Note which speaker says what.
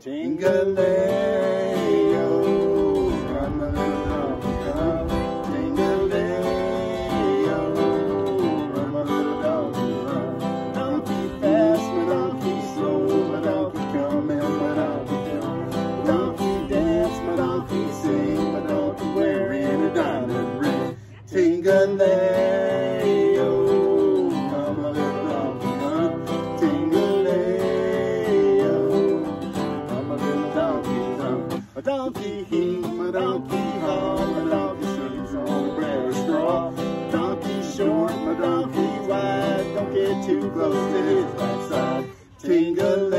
Speaker 1: Tingalayo, run my little donkey, run. Tingalayo, run my little donkey, run. Donkey fast, my donkey slow, my donkey come and my donkey go. Donkey dance, my donkey sing, my donkey wearing a diamond ring. Tingalayo, A donkey he, a donkey haul, a donkey sleeps on a bed of straw. Donkey short, a donkey wide, don't get too close to his backside. Tingle